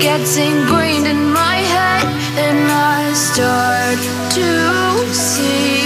gets ingrained in my head and I start to see.